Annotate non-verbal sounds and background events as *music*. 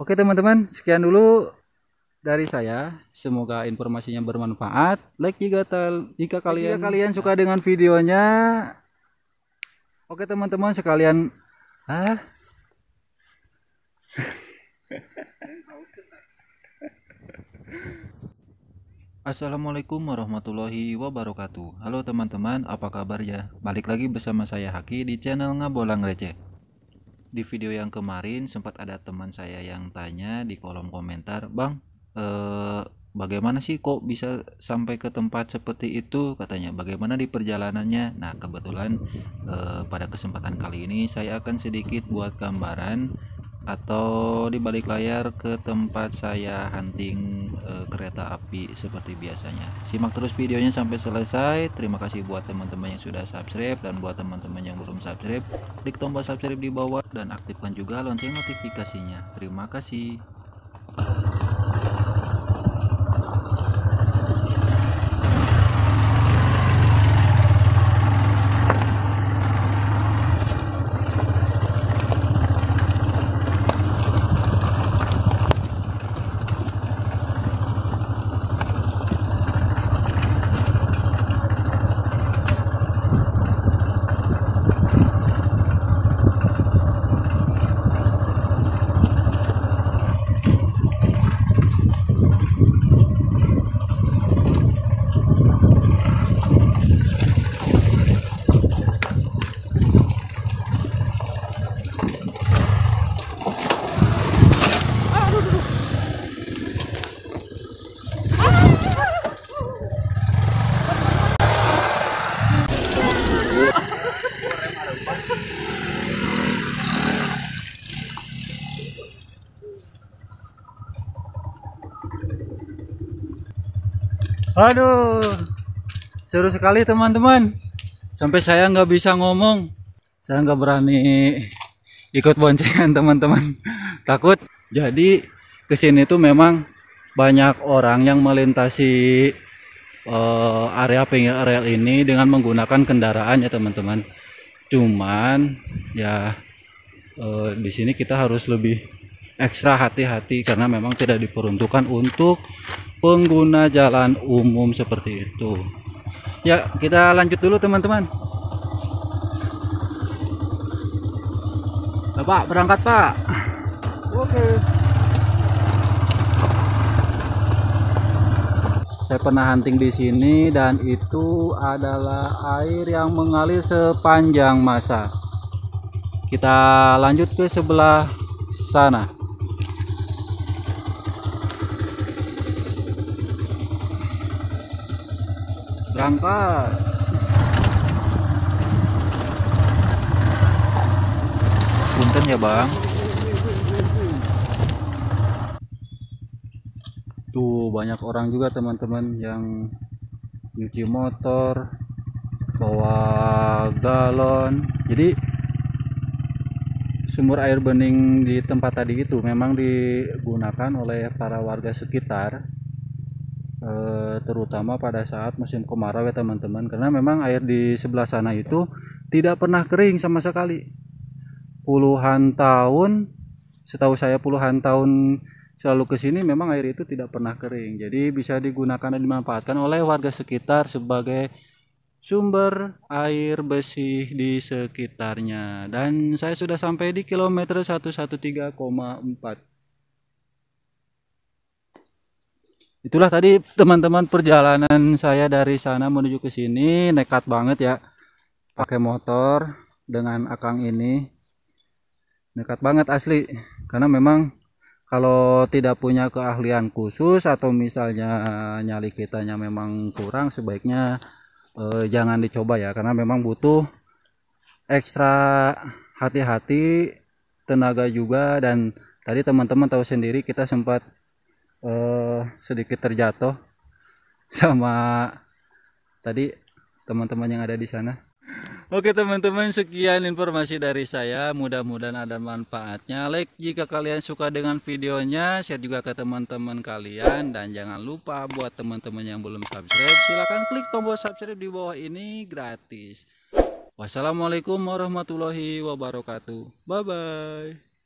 Oke teman-teman, sekian dulu dari saya. Semoga informasinya bermanfaat. Like jika tal jika kalian jika kalian suka dengan videonya. Oke teman-teman sekalian ah *laughs* Assalamualaikum warahmatullahi wabarakatuh Halo teman-teman apa kabar ya Balik lagi bersama saya Haki di channel Ngabolang Receh Di video yang kemarin sempat ada teman saya yang tanya di kolom komentar Bang eh, bagaimana sih kok bisa sampai ke tempat seperti itu? Katanya bagaimana di perjalanannya? Nah kebetulan eh, pada kesempatan kali ini saya akan sedikit buat gambaran atau di balik layar ke tempat saya hunting e, kereta api seperti biasanya. Simak terus videonya sampai selesai. Terima kasih buat teman-teman yang sudah subscribe dan buat teman-teman yang belum subscribe klik tombol subscribe di bawah dan aktifkan juga lonceng notifikasinya. Terima kasih Aduh, seru sekali teman-teman. Sampai saya nggak bisa ngomong, saya nggak berani ikut boncengan *laughs* teman-teman. Takut. Jadi ke sini tuh memang banyak orang yang melintasi uh, area pinggir rel ini dengan menggunakan kendaraan ya teman-teman. Cuman ya uh, di sini kita harus lebih ekstra hati-hati karena memang tidak diperuntukkan untuk pengguna jalan umum seperti itu. Ya kita lanjut dulu teman-teman. Pak berangkat Pak. Oke saya pernah hunting di sini dan itu adalah air yang mengalir sepanjang masa. Kita lanjut ke sebelah sana. Berangkat. Punten ya bang tuh banyak orang juga teman-teman yang nyuci motor bawa galon. Jadi sumur air bening di tempat tadi itu memang digunakan oleh para warga sekitar Eh, terutama pada saat musim kemarau ya teman-teman. Karena memang air di sebelah sana itu tidak pernah kering sama sekali. Puluhan tahun setahu saya puluhan tahun selalu ke sini memang air itu tidak pernah kering. Jadi bisa digunakan dan dimanfaatkan oleh warga sekitar sebagai sumber air bersih di sekitarnya. Dan saya sudah sampai di kilometer 113,4 itulah tadi teman-teman perjalanan saya dari sana menuju ke sini. Nekat banget ya pakai motor dengan akang ini. Nekat banget asli karena memang kalau tidak punya keahlian khusus atau misalnya nyali kitanya memang kurang sebaiknya eh, jangan dicoba ya karena memang butuh ekstra hati-hati tenaga juga dan tadi teman-teman tahu sendiri kita sempat uh, sedikit terjatuh *laughs* sama tadi teman-teman yang ada di sana. Oke teman-teman sekian informasi dari saya. Mudah-mudahan ada manfaatnya. Like jika kalian suka dengan videonya share juga ke teman-teman kalian. Dan jangan lupa buat teman-teman yang belum subscribe silahkan klik tombol subscribe di bawah ini gratis. Wassalamualaikum warahmatullahi wabarakatuh. Bye bye